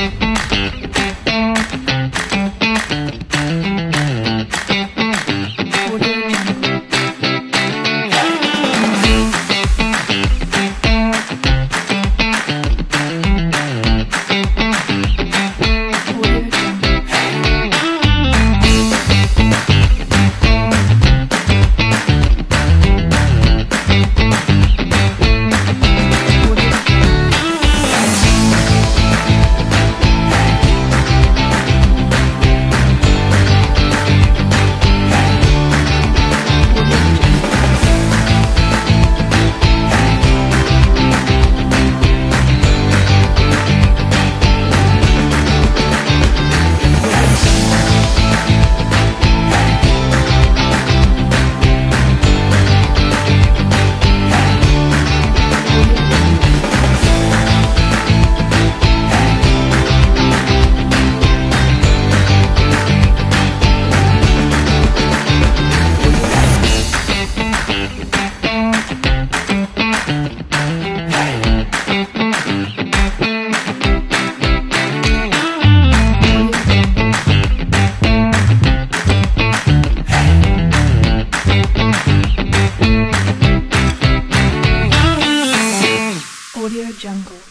Mm-hmm. Audio Jungle.